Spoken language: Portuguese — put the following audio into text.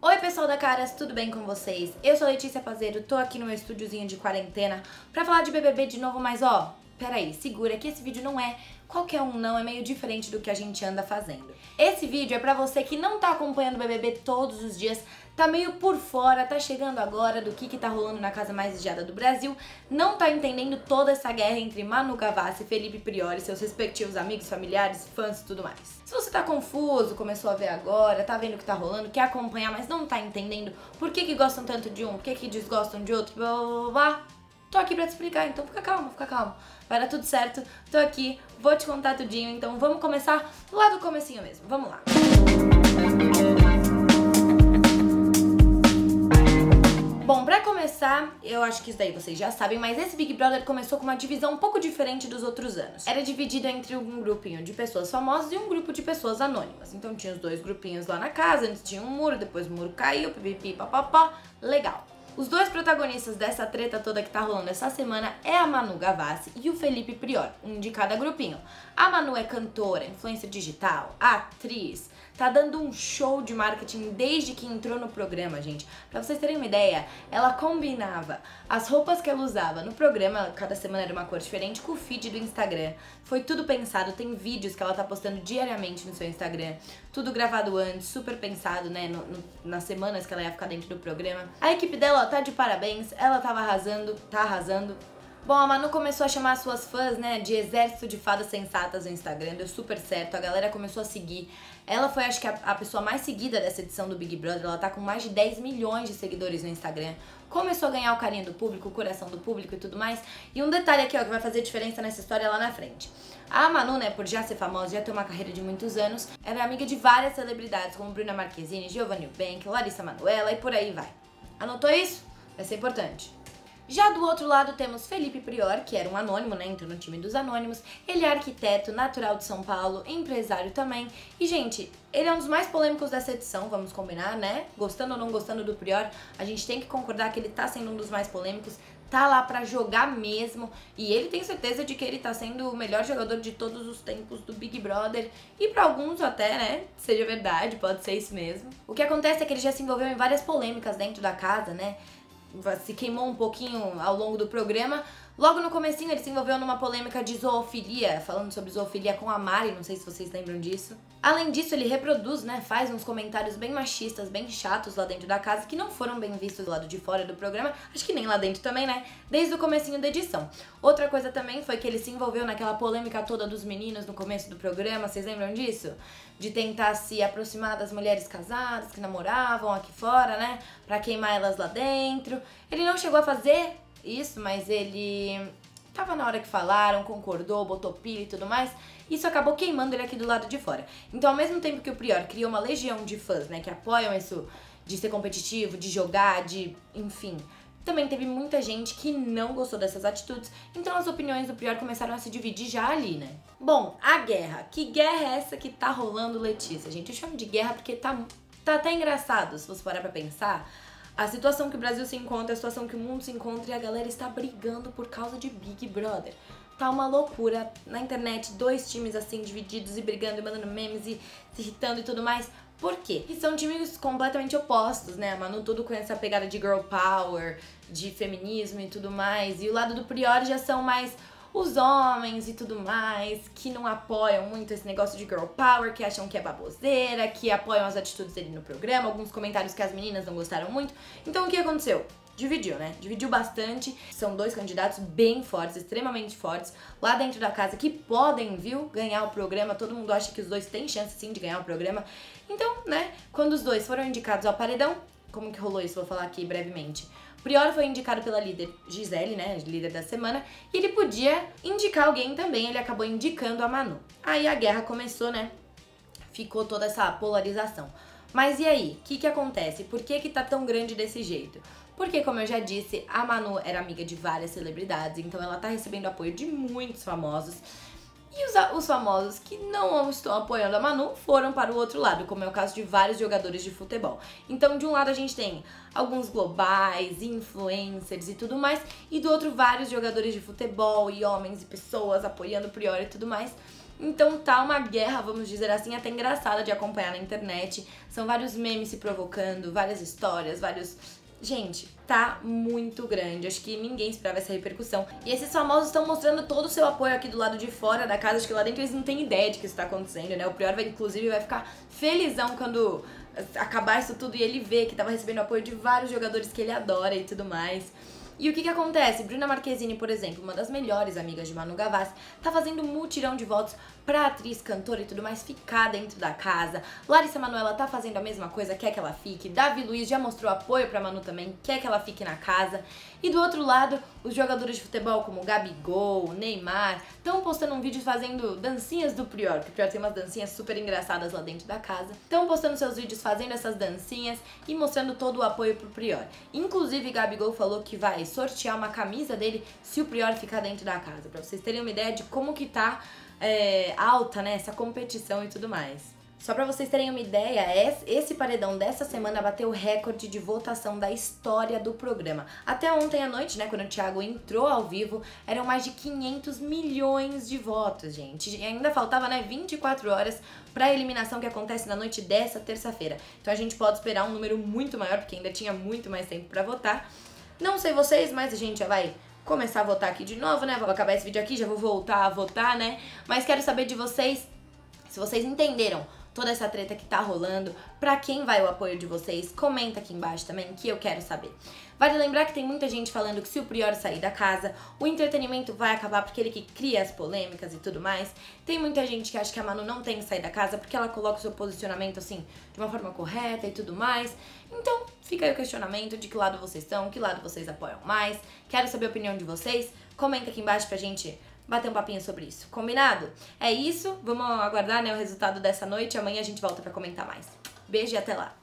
Oi pessoal da Caras, tudo bem com vocês? Eu sou Letícia Pazeiro, tô aqui no meu estúdiozinho de quarentena pra falar de BBB de novo, mas ó, peraí, segura que esse vídeo não é qualquer um não, é meio diferente do que a gente anda fazendo. Esse vídeo é pra você que não tá acompanhando o BBB todos os dias, tá meio por fora, tá chegando agora do que que tá rolando na casa mais vigiada do Brasil, não tá entendendo toda essa guerra entre Manu Gavassi, Felipe Priori, seus respectivos amigos, familiares, fãs e tudo mais. Se você tá confuso, começou a ver agora, tá vendo o que tá rolando, quer acompanhar, mas não tá entendendo por que que gostam tanto de um, por que que desgostam de outro, blá blá blá, blá tô aqui pra te explicar, então fica calmo, fica calmo. Vai dar tudo certo, tô aqui, vou te contar tudinho, então vamos começar lá do comecinho mesmo, vamos lá. Bom, pra começar, eu acho que isso daí vocês já sabem, mas esse Big Brother começou com uma divisão um pouco diferente dos outros anos. Era dividido entre um grupinho de pessoas famosas e um grupo de pessoas anônimas. Então tinha os dois grupinhos lá na casa, antes tinha um muro, depois o muro caiu, pipipi, papapá, legal. Os dois protagonistas dessa treta toda que tá rolando essa semana é a Manu Gavassi e o Felipe Prior, um de cada grupinho. A Manu é cantora, influência digital, atriz, tá dando um show de marketing desde que entrou no programa, gente. Pra vocês terem uma ideia, ela combinava as roupas que ela usava no programa, cada semana era uma cor diferente, com o feed do Instagram. Foi tudo pensado, tem vídeos que ela tá postando diariamente no seu Instagram, tudo gravado antes, super pensado, né, no, no, nas semanas que ela ia ficar dentro do programa. A equipe dela, tá de parabéns, ela tava arrasando, tá arrasando. Bom, a Manu começou a chamar suas fãs, né, de exército de fadas sensatas no Instagram, deu super certo, a galera começou a seguir. Ela foi, acho que, a, a, pessoa mais seguida dessa edição do Big Brother, ela tá com mais de 10 milhões de seguidores no Instagram. Começou a ganhar o carinho do público, o coração do público e tudo mais. E um detalhe aqui, ó, que vai fazer diferença nessa história lá na frente. A Manu, né, por já ser famosa, já ter uma carreira de muitos anos, era amiga de várias celebridades, como Bruna Marquezine, Giovanni Eubank, Larissa Manoela e por aí vai. Anotou isso? Vai ser importante. Já do outro lado temos Felipe Prior, que era um anônimo, né? Entrou no time dos anônimos. Ele é arquiteto, natural de São Paulo, empresário também. E, gente, ele é um dos mais polêmicos dessa edição, vamos combinar, né? Gostando ou não gostando do Prior, a gente tem que concordar que ele tá sendo um dos mais polêmicos. Tá lá para jogar mesmo. E ele tem certeza de que ele tá sendo o melhor jogador de todos os tempos do Big Brother. E para alguns até, né? Seja verdade, pode ser isso mesmo. O que acontece é que ele já se envolveu em várias polêmicas dentro da casa, né? se queimou um pouquinho ao longo do programa. Logo no comecinho ele se envolveu numa polêmica de zoofilia, falando sobre zoofilia com a Mari, não sei se vocês lembram disso. Além disso, ele reproduz, né, faz uns comentários bem machistas, bem chatos lá dentro da casa, que não foram bem vistos do lado de fora do programa, acho que nem lá dentro também, né, desde o comecinho da edição. Outra coisa também foi que ele se envolveu naquela polêmica toda dos meninos no começo do programa, vocês lembram disso? De tentar se aproximar das mulheres casadas que namoravam aqui fora, né, pra queimar elas lá dentro. Ele não chegou a fazer isso, mas ele tava na hora que falaram, concordou, botou pilha e tudo mais. Isso acabou queimando ele aqui do lado de fora. Então, ao mesmo tempo que o Prior criou uma legião de fãs, né, que apoiam isso de ser competitivo, de jogar, de, enfim, também teve muita gente que não gostou dessas atitudes, então as opiniões do Prior começaram a se dividir já ali, né? Bom, a guerra. Que guerra é essa que tá rolando, Letícia? Gente, eu chamo de guerra porque tá, tá até engraçado, se você parar pra pensar a situação que o Brasil se encontra, a situação que o mundo se encontra e a galera está brigando por causa de Big Brother. Tá uma loucura na internet, dois times assim divididos e brigando e mandando memes e se irritando e tudo mais. Por quê? E são times completamente opostos, né? Manu tudo com essa pegada de girl power, de feminismo e tudo mais. E o lado do Priori já são mais os homens e tudo mais, que não apoiam muito esse negócio de girl power, que acham que é baboseira, que apoiam as atitudes dele no programa, alguns comentários que as meninas não gostaram muito. Então o que aconteceu? Dividiu, né? Dividiu bastante. São dois candidatos bem fortes, extremamente fortes, lá dentro da casa, que podem, viu, ganhar o programa. Todo mundo acha que os dois têm chance sim de ganhar o programa. Então, né, quando os dois foram indicados ao paredão, como que rolou isso? Vou falar aqui brevemente. Prior foi indicado pela líder Gisele, né, líder da semana, e ele podia indicar alguém também, ele acabou indicando a Manu. Aí a guerra começou, né? Ficou toda essa polarização. Mas e aí? O que, que acontece? Por que, que tá tão grande desse jeito? Porque, como eu já disse, a Manu era amiga de várias celebridades, então ela tá recebendo apoio de muitos famosos. E os, os, famosos que não estão apoiando a Manu foram para o outro lado, como é o caso de vários jogadores de futebol. Então, de um lado a gente tem alguns globais, influencers e tudo mais, e do outro vários jogadores de futebol e homens e pessoas apoiando o Priori e tudo mais. Então tá uma guerra, vamos dizer assim, até engraçada de acompanhar na internet. São vários memes se provocando, várias histórias, vários. Gente, tá muito grande. Acho que ninguém esperava essa repercussão. E esses famosos estão mostrando todo o seu apoio aqui do lado de fora da casa. Acho que lá dentro eles não têm ideia de que isso tá acontecendo, né? O Prior vai, inclusive, vai ficar felizão quando acabar isso tudo e ele ver que tava recebendo apoio de vários jogadores que ele adora e tudo mais. E o que que acontece? Bruna Marquezine, por exemplo, uma das melhores amigas de Manu Gavassi, tá fazendo um mutirão de votos pra atriz, cantora e tudo mais ficar dentro da casa. Larissa Manoela tá fazendo a mesma coisa, quer que ela fique. Davi Luiz já mostrou apoio pra Manu também, quer que ela fique na casa. E do outro lado, os jogadores de futebol como Gabigol, Neymar, estão postando um vídeo fazendo dancinhas do Prior, que o Prior tem umas dancinhas super engraçadas lá dentro da casa. Estão postando seus vídeos fazendo essas dancinhas e mostrando todo o apoio pro Prior. Inclusive, Gabigol falou que vai sortear uma camisa dele se o Prior ficar dentro da casa, pra vocês terem uma ideia de como que tá é, alta, né, essa competição e tudo mais. Só para vocês terem uma ideia, esse paredão dessa semana bateu o recorde de votação da história do programa. Até ontem à noite, né, quando o Thiago entrou ao vivo, eram mais de 500 milhões de votos, gente. E ainda faltava, né, 24 horas para a eliminação que acontece na noite dessa terça-feira. Então a gente pode esperar um número muito maior, porque ainda tinha muito mais tempo para votar. Não sei vocês, mas a gente já vai começar a votar aqui de novo, né? Vou acabar esse vídeo aqui, já vou voltar a votar, né? Mas quero saber de vocês se vocês entenderam toda essa treta que tá rolando, pra quem vai o apoio de vocês, comenta aqui embaixo também que eu quero saber. Vale lembrar que tem muita gente falando que se o Prior sair da casa, o entretenimento vai acabar porque ele que cria as polêmicas e tudo mais. Tem muita gente que acha que a Manu não tem que sair da casa porque ela coloca o seu posicionamento assim, de uma forma correta e tudo mais. Então, fica aí o questionamento de que lado vocês estão, que lado vocês apoiam mais. Quero saber a opinião de vocês. Comenta aqui embaixo pra gente bater um papinho sobre isso. Combinado? É isso. Vamos aguardar né, o resultado dessa noite. Amanhã a gente volta para comentar mais. Beijo e até lá.